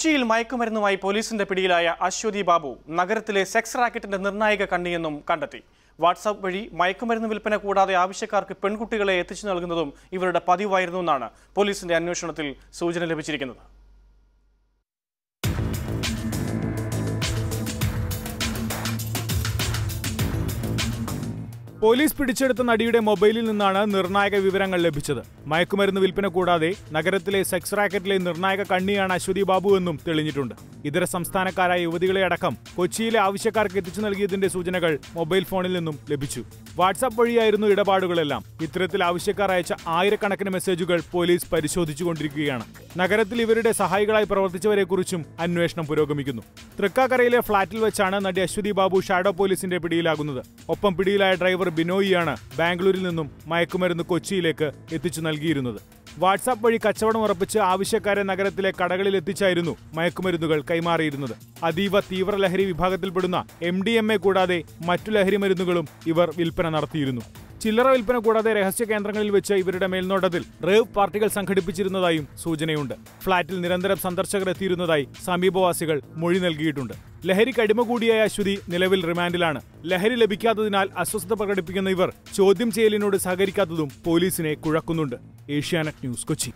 കൊച്ചിയിൽ മയക്കുമരുന്നുമായി പോലീസിന്റെ പിടിയിലായ അശ്വതി ബാബു നഗരത്തിലെ സെക്സ് റാക്കറ്റിന്റെ നിർണായക കണ്ണിയെന്നും കണ്ടെത്തി. വാട്സാപ്പ് വഴി മയക്കുമരുന്ന് വിൽപ്പന കൂടാതെ ആവശ്യക്കാർക്ക് പെൺകുട്ടികളെ എത്തിച്ചു നൽകുന്നതും ഇവരുടെ പതിവായിരുന്നു എന്നാണ് പോലീസിന്റെ അന്വേഷണത്തിൽ സൂചന ലഭിച്ചിരിക്കുന്നത്. പോലീസ് പിടിച്ചെടുത്ത നടിയുടെ മൊബൈലിൽ നിന്നാണ് നിർണായക വിവരങ്ങൾ ലഭിച്ചത്. മയക്കുമരുന്ന് വിൽപ്പന കൂടാതെ നഗരത്തിലെ സെക്സ് റാക്കറ്റിലെ നിർണായക കണ്ണിയാണ് അശ്വതി ബാബു എന്നും തെളിഞ്ഞിട്ടുണ്ട്. ഇതര സംസ്ഥാനക്കാരായ യുവതികളെ അടക്കം കൊച്ചിയിലെ ആവശ്യക്കാർക്ക് എത്തിച്ചു നൽകിയതിന്റെ സൂചനകൾ മൊബൈൽ ഫോണിൽ നിന്നും ലഭിച്ചു. വാട്സാപ്പ് വഴിയായിരുന്നു ഇടപാടുകളെല്ലാം. ഇത്തരത്തിൽ ആവശ്യക്കാർ അയച്ച ആയിരക്കണക്കിന് മെസ്സേജുകൾ പോലീസ് പരിശോധിച്ചുകൊണ്ടിരിക്കുകയാണ്. നഗരത്തിൽ ഇവരുടെ സഹായികളായി പ്രവർത്തിച്ചവരെക്കുറിച്ചും അന്വേഷണം പുരോഗമിക്കുന്നു. തൃക്കാക്കരയിലെ ഫ്ളാറ്റിൽ വെച്ചാണ് നടി അശ്വതി ബാബു ഷാഡോ പോലീസിന്റെ പിടിയിലാകുന്നത്. ഒപ്പം പിടിയിലായ ഡ്രൈവർ ബിനോയിയാണ് ബാംഗ്ലൂരിൽ നിന്നും മയക്കുമരുന്ന് കൊച്ചിയിലേക്ക് എത്തിച്ചു നൽകിയിരുന്നത് വാട്സാപ്പ് വഴി കച്ചവടം ഉറപ്പിച്ച് ആവശ്യക്കാരെ നഗരത്തിലെ കടകളിൽ എത്തിച്ചായിരുന്നു മയക്കുമരുന്നുകൾ കൈമാറിയിരുന്നത്. അതീവ തീവ്ര ലഹരി വിഭാഗത്തിൽപ്പെടുന്ന എം ഡി എം എ കൂടാതെ മറ്റു ലഹരി മരുന്നുകളും ഇവർ വിൽപ്പന നടത്തിയിരുന്നു. ചില്ലറ വിൽപ്പന കൂടാതെ രഹസ്യ കേന്ദ്രങ്ങളിൽ വെച്ച് ഇവരുടെ മേൽനോട്ടത്തിൽ റേവ് പാർട്ടികൾ സംഘടിപ്പിച്ചിരുന്നതായും സൂചനയുണ്ട്. ഫ്ളാറ്റിൽ നിരന്തരം സന്ദർശകർ എത്തിയിരുന്നതായി സമീപവാസികൾ മൊഴി നൽകിയിട്ടുണ്ട്. ലഹരി കടിമ കൂടിയായ അശ്വതി നിലവിൽ റിമാൻഡിലാണ്. ലഹരി ലഭിക്കാത്തതിനാൽ അസ്വസ്ഥത പ്രകടിപ്പിക്കുന്ന ഇവർ ചോദ്യം ചെയ്യലിനോട് സഹകരിക്കാത്തതും പോലീസിനെ കുഴക്കുന്നുണ്ട്. एशियानेट न्यूज़ कोची।